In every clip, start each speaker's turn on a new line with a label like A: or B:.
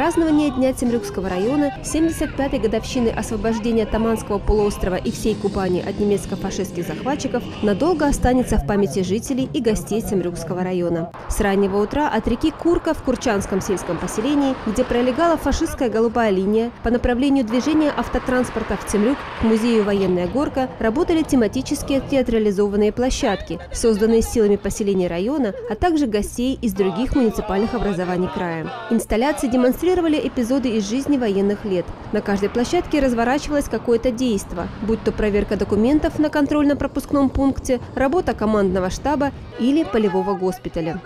A: Празднование Дня Темрюкского района, 75-й годовщины освобождения Таманского полуострова и всей Кубани от немецко-фашистских захватчиков надолго останется в памяти жителей и гостей Темрюкского района. С раннего утра от реки Курка в Курчанском сельском поселении, где пролегала фашистская голубая линия, по направлению движения автотранспорта в Темрюк к музею «Военная горка» работали тематические театрализованные площадки, созданные силами поселения района, а также гостей из других муниципальных образований края. Инсталляции демонстрируют демонстрировали эпизоды из жизни военных лет. На каждой площадке разворачивалось какое-то действо, будь то проверка документов на контрольно-пропускном пункте, работа командного штаба или полевого госпиталя.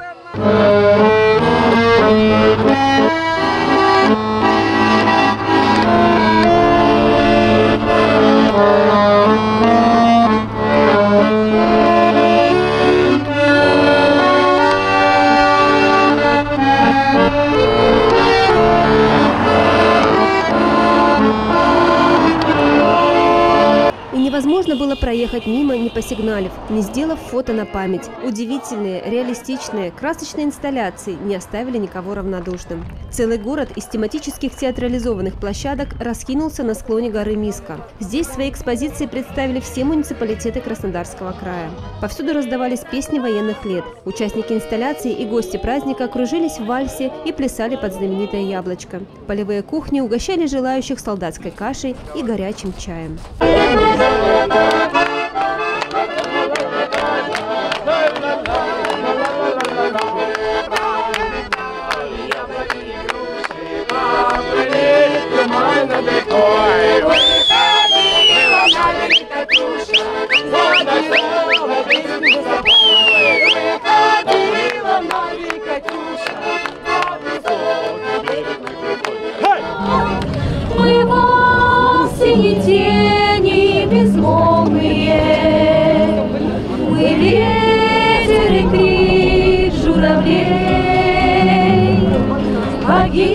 A: Невозможно было проехать мимо, не посигналив, не сделав фото на память. Удивительные, реалистичные, красочные инсталляции не оставили никого равнодушным. Целый город из тематических театрализованных площадок раскинулся на склоне горы Миска. Здесь свои экспозиции представили все муниципалитеты Краснодарского края. Повсюду раздавались песни военных лет. Участники инсталляции и гости праздника кружились в вальсе и плясали под знаменитое яблочко. Полевые кухни угощали желающих солдатской кашей и горячим чаем.
B: Мы thank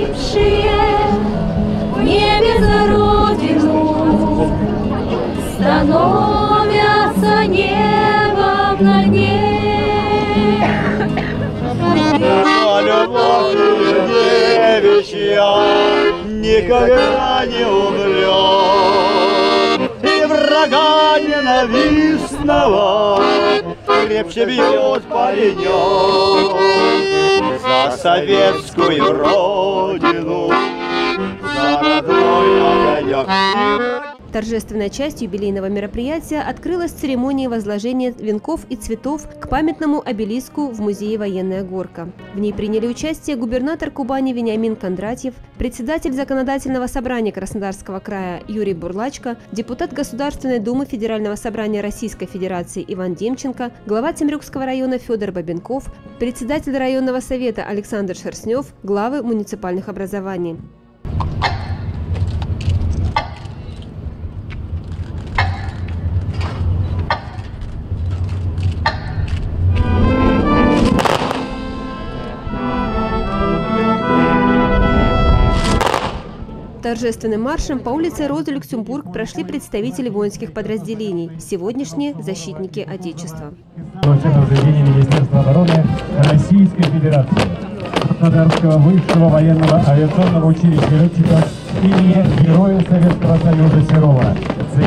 B: Погибшие в небе за родину Становятся небом на дне.
C: любовь девичья никогда не умрет. И врага ненавистного крепче бьет паренек за советскую родину, за родной огонек.
A: Торжественная часть юбилейного мероприятия открылась церемонией возложения венков и цветов к памятному обелиску в музее «Военная горка». В ней приняли участие губернатор Кубани Вениамин Кондратьев, председатель Законодательного собрания Краснодарского края Юрий Бурлачко, депутат Государственной Думы Федерального собрания Российской Федерации Иван Демченко, глава Темрюкского района Федор Бабенков, председатель районного совета Александр Шерстнев, главы муниципальных образований. Торжественным маршем по улице Роза Люксембург прошли представители воинских подразделений, сегодняшние защитники Отечества.
D: Учебное Министерства обороны Российской Федерации. Краснодарского высшего военного авиационного училища летчиков имени Героя Советского Союза Серова.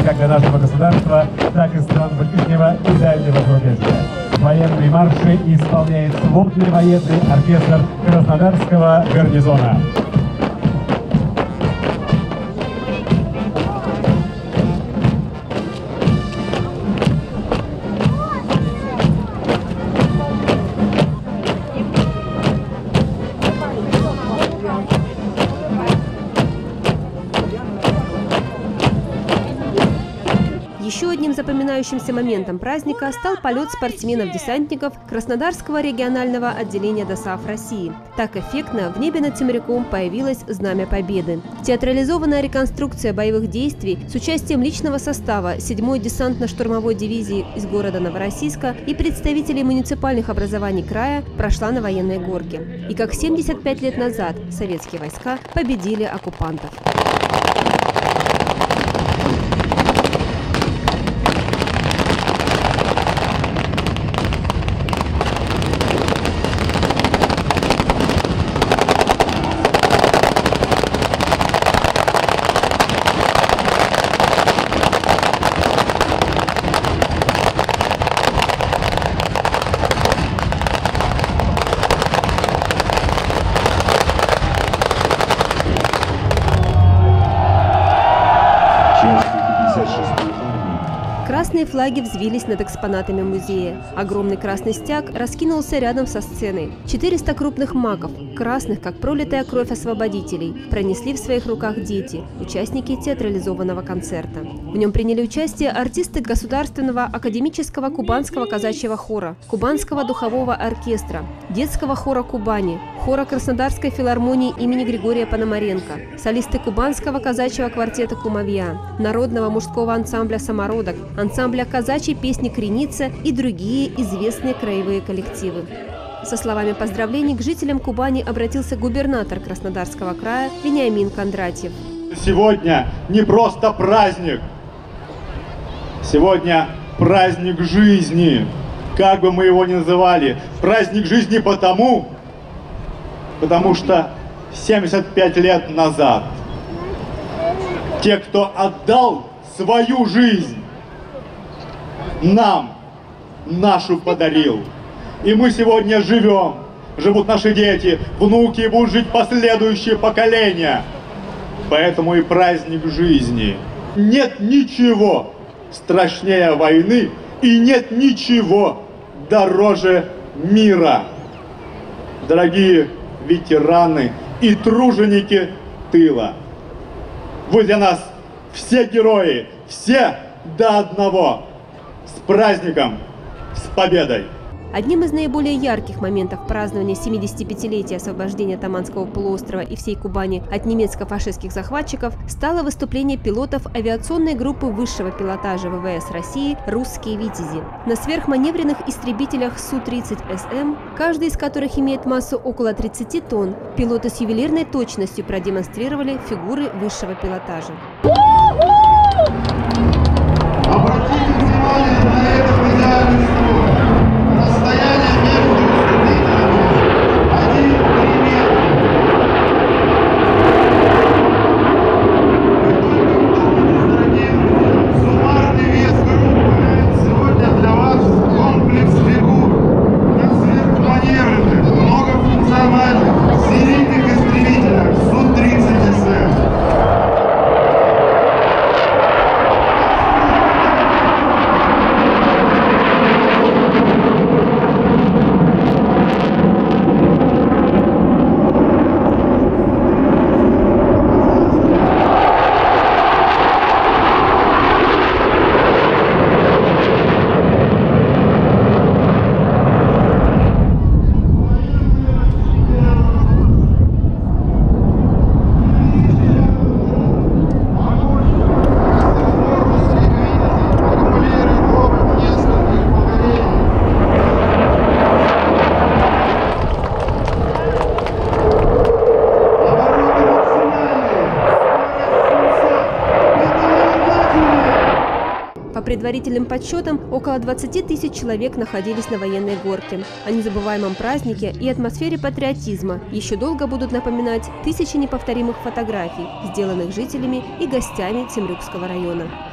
D: как для нашего государства, так и стран ближнего и дальнего зарубежья. Военные марши исполняет сводный военный оркестр Краснодарского гарнизона.
A: Одним запоминающимся моментом праздника стал полет спортсменов-десантников Краснодарского регионального отделения ДОСАФ России. Так эффектно в небе над Темряком появилось Знамя Победы. Театрализованная реконструкция боевых действий с участием личного состава 7-й десантно-штурмовой дивизии из города Новороссийска и представителей муниципальных образований края прошла на военной горке. И как 75 лет назад советские войска победили оккупантов. Красные флаги взвились над экспонатами музея. Огромный красный стяг раскинулся рядом со сценой. 400 крупных маков, красных, как пролитая кровь освободителей, пронесли в своих руках дети, участники театрализованного концерта. В нем приняли участие артисты Государственного академического кубанского казачьего хора, Кубанского духового оркестра, детского хора Кубани, хора Краснодарской филармонии имени Григория Пономаренко, солисты Кубанского казачьего квартета «Кумовья», народного мужского ансамбля «Самородок», ансамбля казачьей песни «Креница» и другие известные краевые коллективы. Со словами поздравлений к жителям Кубани обратился губернатор Краснодарского края Вениамин Кондратьев.
D: Сегодня не просто праздник, сегодня праздник жизни, как бы мы его ни называли. Праздник жизни потому, потому что 75 лет назад те, кто отдал свою жизнь, нам нашу подарил. И мы сегодня живем, живут наши дети, внуки, будут жить последующие поколения. Поэтому и праздник жизни. Нет ничего страшнее войны и нет ничего дороже мира. Дорогие ветераны и труженики тыла, вы для нас все герои, все до одного. С праздником, с победой!
A: Одним из наиболее ярких моментов празднования 75-летия освобождения Таманского полуострова и всей Кубани от немецко-фашистских захватчиков стало выступление пилотов авиационной группы высшего пилотажа ВВС России «Русские Витязи». На сверхманевренных истребителях Су-30СМ, каждый из которых имеет массу около 30 тонн, пилоты с ювелирной точностью продемонстрировали фигуры высшего пилотажа.
E: Обратите внимание на этот
A: предварительным подсчетам, около 20 тысяч человек находились на военной горке. О незабываемом празднике и атмосфере патриотизма еще долго будут напоминать тысячи неповторимых фотографий, сделанных жителями и гостями Темрюкского района.